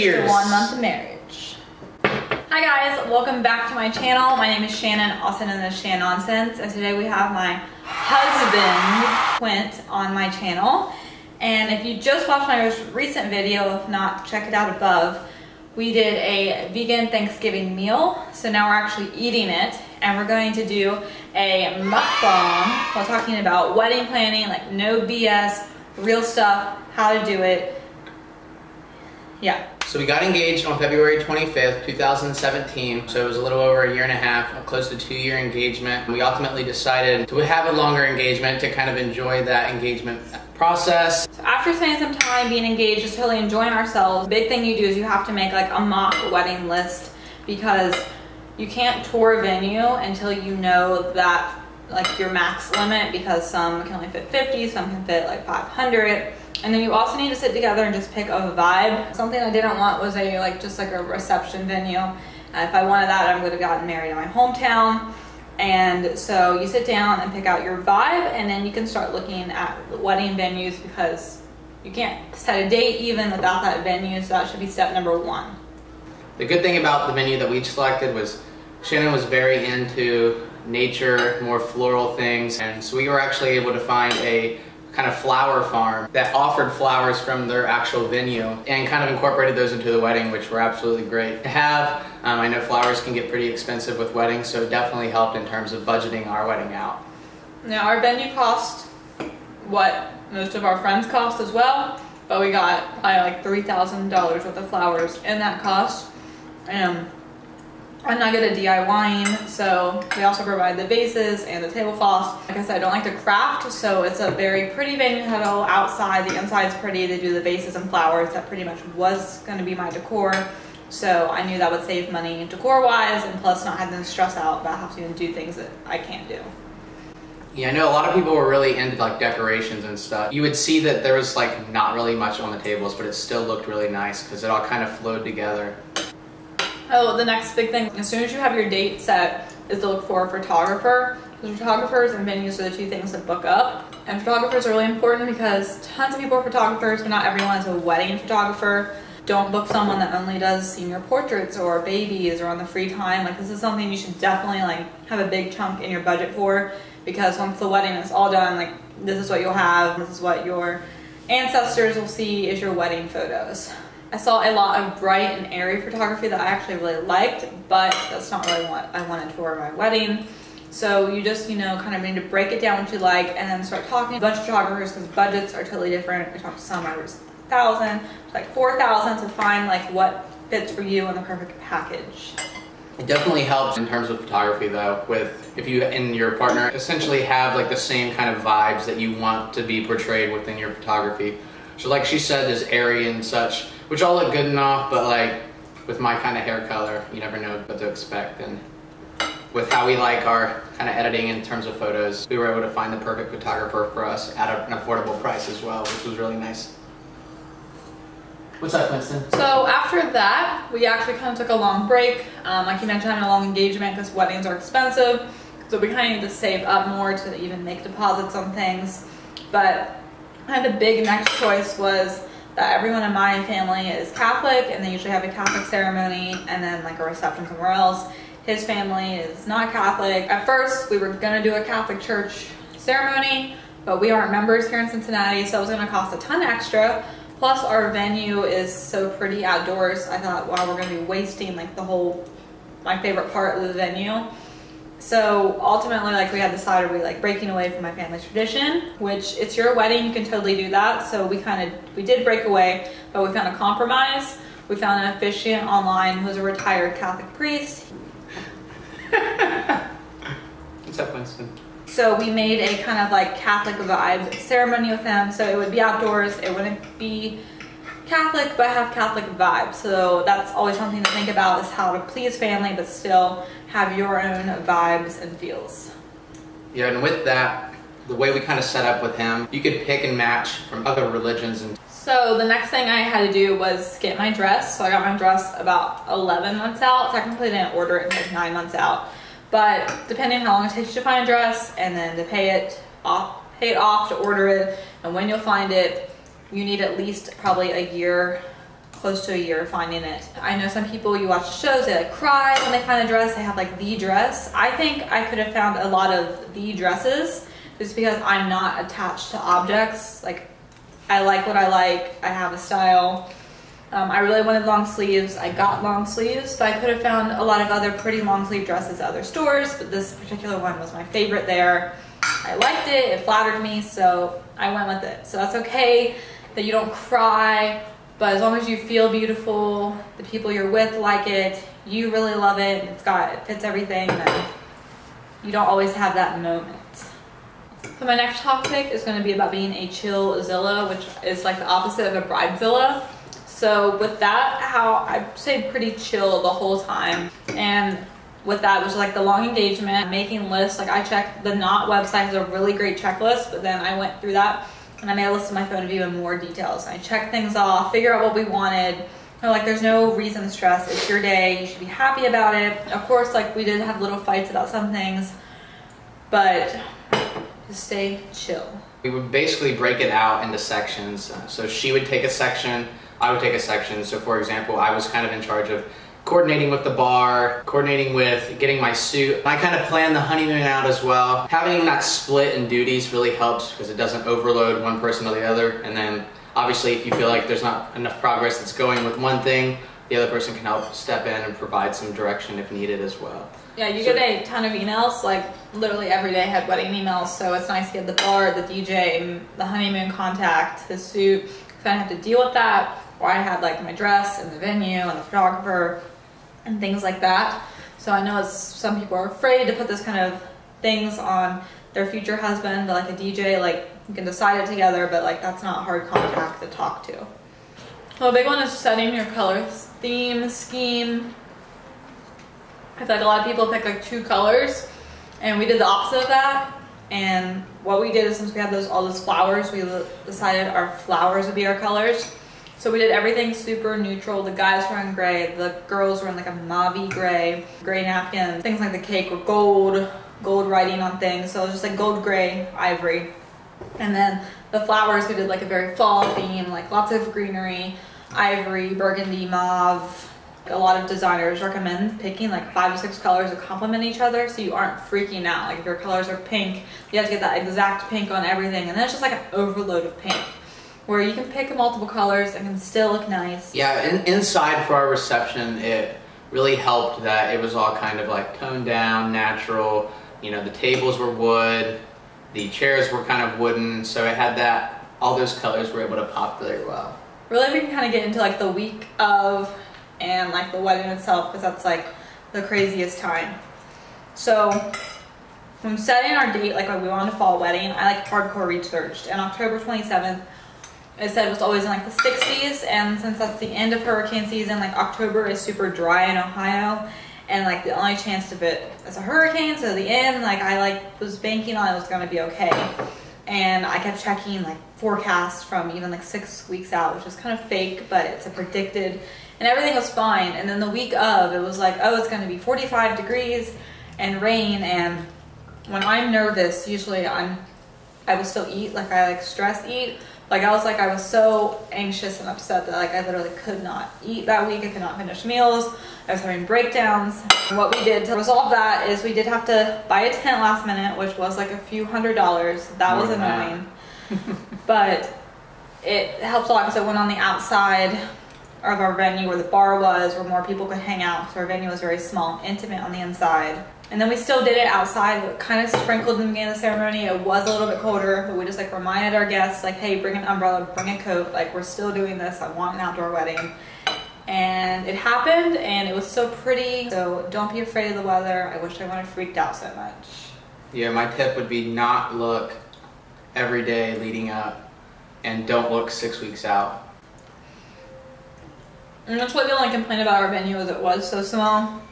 Cheers. to one month of marriage. Hi guys, welcome back to my channel. My name is Shannon, also known as Shan Nonsense, and today we have my husband, Quint, on my channel. And if you just watched my most recent video, if not, check it out above. We did a vegan Thanksgiving meal, so now we're actually eating it, and we're going to do a mukbang while talking about wedding planning, like no BS, real stuff, how to do it. Yeah. So we got engaged on February 25th, 2017. So it was a little over a year and a half, a close to two year engagement. We ultimately decided to have a longer engagement to kind of enjoy that engagement process. So after spending some time being engaged, just totally enjoying ourselves, big thing you do is you have to make like a mock wedding list because you can't tour a venue until you know that like your max limit because some can only fit 50, some can fit like 500. And then you also need to sit together and just pick a vibe. Something I didn't want was a like just like a reception venue. Uh, if I wanted that, I would have gotten married in my hometown. And so you sit down and pick out your vibe, and then you can start looking at wedding venues because you can't set a date even without that venue. So that should be step number one. The good thing about the venue that we selected was Shannon was very into nature, more floral things, and so we were actually able to find a kind of flower farm that offered flowers from their actual venue and kind of incorporated those into the wedding, which were absolutely great to have. Um, I know flowers can get pretty expensive with weddings, so it definitely helped in terms of budgeting our wedding out. Now our venue cost what most of our friends cost as well, but we got probably like three thousand dollars worth of flowers in that cost. And not good at DIYing, so they also provide the vases and the tablecloths. Like I said, I don't like to craft, so it's a very pretty venue huddle outside. The inside's pretty. They do the vases and flowers. That pretty much was going to be my decor. So I knew that would save money decor-wise, and plus not having to stress out about having to do things that I can't do. Yeah, I know a lot of people were really into like decorations and stuff. You would see that there was like not really much on the tables, but it still looked really nice because it all kind of flowed together. Oh, the next big thing, as soon as you have your date set, is to look for a photographer. Because photographers and venues are the two things that book up. And photographers are really important because tons of people are photographers, but not everyone is a wedding photographer. Don't book someone that only does senior portraits or babies or on the free time. Like this is something you should definitely like have a big chunk in your budget for because once the wedding is all done, like this is what you'll have. This is what your ancestors will see is your wedding photos. I saw a lot of bright and airy photography that I actually really liked, but that's not really what I wanted for my wedding. So you just, you know, kind of need to break it down what you like and then start talking to a bunch of photographers because budgets are totally different. I talked to some are thousand, like four thousand to find like what fits for you and the perfect package. It definitely helps in terms of photography though, with if you and your partner essentially have like the same kind of vibes that you want to be portrayed within your photography. So like she said, there's airy and such which all look good enough, but like with my kind of hair color, you never know what to expect. And with how we like our kind of editing in terms of photos, we were able to find the perfect photographer for us at an affordable price as well, which was really nice. What's up, Winston? So after that, we actually kind of took a long break. Um, like you mentioned, having a long engagement because weddings are expensive. So we kind of need to save up more to even make deposits on things. But kind of the big next choice was that everyone in my family is Catholic and they usually have a Catholic ceremony and then like a reception somewhere else. His family is not Catholic. At first, we were gonna do a Catholic church ceremony, but we aren't members here in Cincinnati, so it was gonna cost a ton extra. Plus our venue is so pretty outdoors. I thought, wow, we're gonna be wasting like the whole, my favorite part of the venue. So ultimately, like we had decided we like breaking away from my family's tradition, which it's your wedding, you can totally do that. So we kind of, we did break away, but we found a compromise. We found an officiant online who's a retired Catholic priest. What's up, Winston? So we made a kind of like Catholic vibe ceremony with him. So it would be outdoors. It wouldn't be Catholic, but have Catholic vibes. So that's always something to think about is how to please family, but still have your own vibes and feels. Yeah, and with that, the way we kind of set up with him, you could pick and match from other religions and so the next thing I had to do was get my dress. So I got my dress about 11 months out. Technically I didn't order it until nine months out. But depending on how long it takes you to find a dress and then to pay it off, pay it off to order it and when you'll find it, you need at least probably a year close to a year finding it. I know some people you watch shows they like cry when they find a dress. They have like the dress. I think I could have found a lot of the dresses just because I'm not attached to objects. Like I like what I like. I have a style. Um, I really wanted long sleeves. I got long sleeves, but I could have found a lot of other pretty long sleeve dresses at other stores. But this particular one was my favorite there. I liked it. It flattered me, so I went with it. So that's okay that you don't cry but as long as you feel beautiful, the people you're with like it, you really love it, it's got it fits everything, then you don't always have that moment. So my next topic is going to be about being a chill Zilla, which is like the opposite of a bridezilla. So with that, how I stayed pretty chill the whole time, and with that was like the long engagement, making lists. Like I checked the Knot website has a really great checklist, but then I went through that and I made a list on my phone of even more details. I checked things off, figure out what we wanted. like, there's no reason to stress. It's your day. You should be happy about it. Of course, like we did have little fights about some things, but just stay chill. We would basically break it out into sections. So she would take a section, I would take a section. So for example, I was kind of in charge of coordinating with the bar, coordinating with getting my suit. I kind of plan the honeymoon out as well. Having that split in duties really helps because it doesn't overload one person or the other. And then obviously if you feel like there's not enough progress that's going with one thing, the other person can help step in and provide some direction if needed as well. Yeah, you so, get a ton of emails, like literally every day I had wedding emails, so it's nice to get the bar, the DJ, the honeymoon contact, the suit, because I have to deal with that, or I had like my dress and the venue and the photographer, and things like that. So I know some people are afraid to put this kind of things on their future husband, but like a DJ, like you can decide it together, but like that's not hard contact to talk to. Well, a big one is setting your color theme, scheme. I feel like a lot of people pick like two colors, and we did the opposite of that. And what we did is since we had those all those flowers, we decided our flowers would be our colors. So we did everything super neutral. The guys were in gray, the girls were in like a mauve gray, gray napkins. Things like the cake were gold, gold writing on things. So it was just like gold, gray, ivory. And then the flowers, we did like a very fall theme, like lots of greenery, ivory, burgundy, mauve. A lot of designers recommend picking like five to six colors that complement each other so you aren't freaking out. Like if your colors are pink, you have to get that exact pink on everything and then it's just like an overload of pink where you can pick multiple colors and can still look nice. Yeah, in, inside for our reception, it really helped that it was all kind of like toned down, natural. You know, the tables were wood, the chairs were kind of wooden, so it had that. All those colors were able to pop very well. Really, we can kind of get into like the week of and like the wedding itself because that's like the craziest time. So when setting our date, like when we wanted a fall wedding, I like hardcore researched. And October 27th it said was always in like the 60s and since that's the end of hurricane season like october is super dry in ohio and like the only chance of it is a hurricane so the end like i like was banking on it was going to be okay. And i kept checking like forecasts from even like six weeks out which is kind of fake but it's a predicted and everything was fine. And then the week of it was like oh it's going to be 45 degrees and rain and when i'm nervous usually i'm i will still eat like i like stress eat like I was like I was so anxious and upset that like I literally could not eat that week. I could not finish meals. I was having breakdowns. And what we did to resolve that is we did have to buy a tent last minute, which was like a few hundred dollars. That More was annoying. but it helped a lot because it went on the outside of our venue where the bar was, where more people could hang out. So our venue was very small, intimate on the inside. And then we still did it outside, but kind of sprinkled in the beginning of the ceremony. It was a little bit colder, but we just like reminded our guests, like, hey, bring an umbrella, bring a coat. Like, we're still doing this. I want an outdoor wedding. And it happened, and it was so pretty. So don't be afraid of the weather. I wish I wouldn't have freaked out so much. Yeah, my tip would be not look every day leading up, and don't look six weeks out. And that's what the only complaint about our venue is it was so small.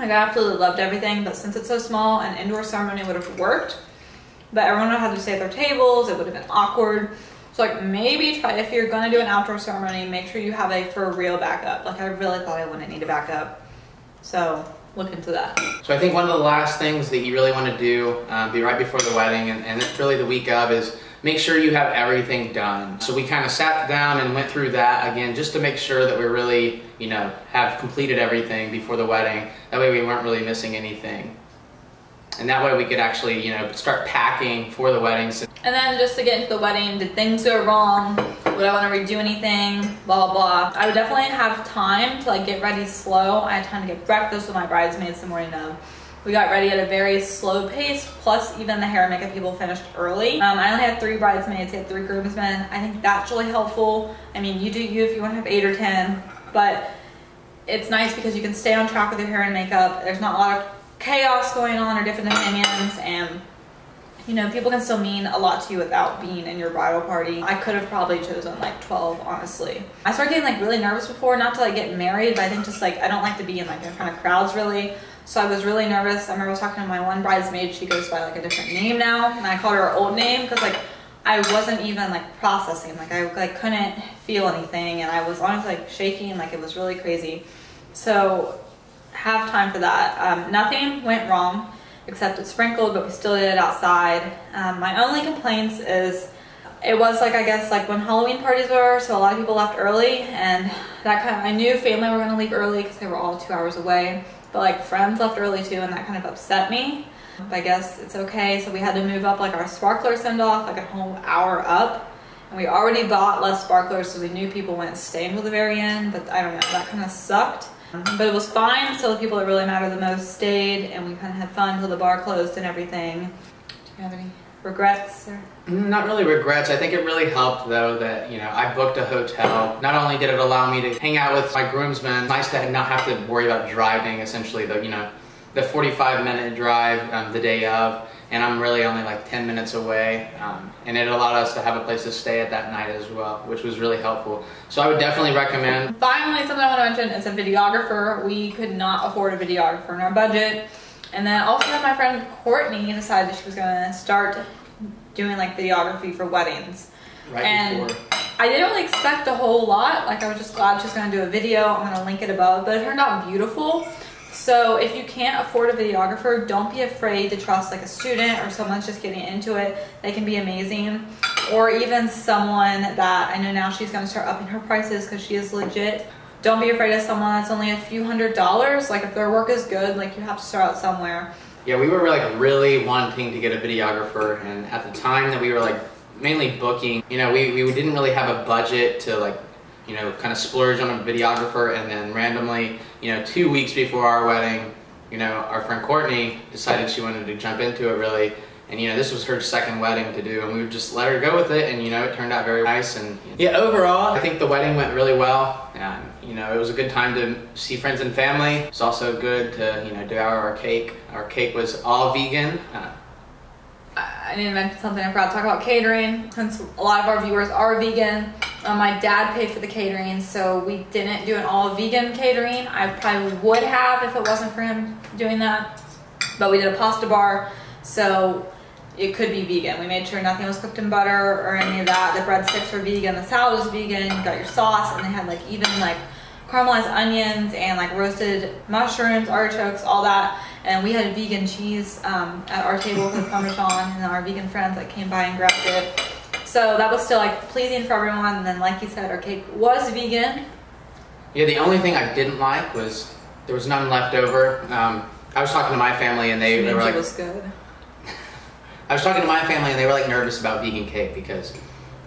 Like I absolutely loved everything, but since it's so small, an indoor ceremony would have worked. But everyone would have to stay at their tables. It would have been awkward. So like maybe try if you're gonna do an outdoor ceremony, make sure you have a for real backup. Like I really thought I wouldn't need a backup. So look into that. So I think one of the last things that you really want to do, uh, be right before the wedding, and, and really the week of, is make sure you have everything done. So we kind of sat down and went through that again just to make sure that we really, you know, have completed everything before the wedding. That way we weren't really missing anything. And that way we could actually, you know, start packing for the weddings. And then just to get into the wedding, did things go wrong? Would I want to redo anything? Blah, blah, blah. I would definitely have time to like get ready slow. I had time to get breakfast with my bridesmaids in the morning of. We got ready at a very slow pace, plus even the hair and makeup people finished early. Um, I only had three bridesmaids, I had three groomsmen. I think that's really helpful. I mean, you do you if you want to have eight or 10, but it's nice because you can stay on track with your hair and makeup. There's not a lot of chaos going on or different opinions and you know, people can still mean a lot to you without being in your bridal party. I could have probably chosen like 12, honestly. I started getting like really nervous before, not to like get married, but I think just like I don't like to be in like in front of crowds really. So I was really nervous. I remember talking to my one bridesmaid. She goes by like a different name now, and I called her her old name because like I wasn't even like processing. Like I like couldn't feel anything, and I was honestly like shaking. Like it was really crazy. So have time for that. Um, nothing went wrong except it sprinkled, but we still did it outside. Um, my only complaints is it was like I guess like when Halloween parties were, so a lot of people left early, and that kind of I knew family were gonna leave early because they were all two hours away, but like friends left early too, and that kind of upset me. But I guess it's okay. So we had to move up like our sparkler send off like a whole hour up, and we already bought less sparklers, so we knew people wouldn't stay until the very end. But I don't know, that kind of sucked. But it was fine. so the people that really matter the most stayed, and we kind of had fun until the bar closed and everything. Do you have any regrets? Or? Mm, Not really regrets. I think it really helped though that you know I booked a hotel. Not only did it allow me to hang out with my groomsmen, nice to not have to worry about driving. Essentially, the you know the 45 minute drive um, the day of, and I'm really only like 10 minutes away. Um, and it allowed us to have a place to stay at that night as well, which was really helpful. So I would definitely recommend. Finally, something I want to mention is a videographer. We could not afford a videographer in our budget. And then also my friend Courtney decided she was going to start doing like videography for weddings. Right and before. I didn't really expect a whole lot. Like I was just glad she was going to do a video. I'm going to link it above, but it turned out beautiful. So if you can't afford a videographer, don't be afraid to trust like a student or someone's just getting into it. They can be amazing. Or even someone that I know now she's going to start upping her prices because she is legit. Don't be afraid of someone that's only a few hundred dollars. Like if their work is good, like you have to start out somewhere. Yeah, we were like really wanting to get a videographer, and at the time that we were like mainly booking, you know, we, we didn't really have a budget to like, you know, kind of splurge on a videographer, and then randomly, you know, two weeks before our wedding, you know, our friend Courtney decided she wanted to jump into it really, and you know, this was her second wedding to do, and we would just let her go with it, and you know, it turned out very nice, and yeah, overall, I think the wedding went really well, and you know, it was a good time to see friends and family. It's also good to you know devour our cake. Our cake was all vegan. Uh, I didn't mention something I forgot to talk about catering. Since a lot of our viewers are vegan, uh, my dad paid for the catering, so we didn't do an all vegan catering. I probably would have if it wasn't for him doing that. But we did a pasta bar, so it could be vegan. We made sure nothing was cooked in butter or any of that. The breadsticks were vegan, the salad was vegan. You got your sauce, and they had like even like caramelized onions and like roasted mushrooms, artichokes, all that. And we had vegan cheese um, at our table with Parmesan, and our vegan friends that came by and grabbed it. So that was still like pleasing for everyone. And then, like you said, our cake was vegan. yeah, the only thing I didn't like was there was none left over. Um, I was talking to my family, and they, they Means were it like, was good. I was talking to my family, and they were like nervous about vegan cake because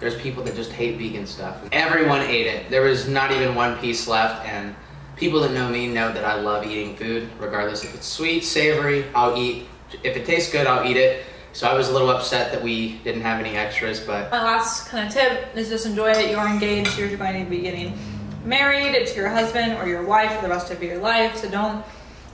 there's people that just hate vegan stuff. Everyone ate it. There was not even one piece left, and people that know me know that I love eating food, regardless if it's sweet, savory. I'll eat. If it tastes good, I'll eat it. So I was a little upset that we didn't have any extras, but My last kind of tip is just enjoy it. You're engaged. You're going to be getting married to your husband or your wife for the rest of your life. So don't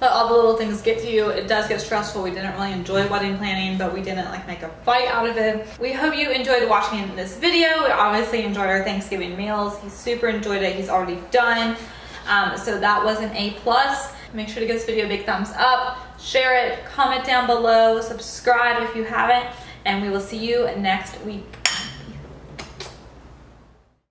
let all the little things get to you. It does get stressful. We didn't really enjoy wedding planning, but we didn't like make a fight out of it. We hope you enjoyed watching this video. We obviously enjoyed our Thanksgiving meals. He super enjoyed it. He's already done. Um, so that was an A plus. Make sure to give this video a big thumbs up, share it, comment down below, subscribe if you haven't, and we will see you next week.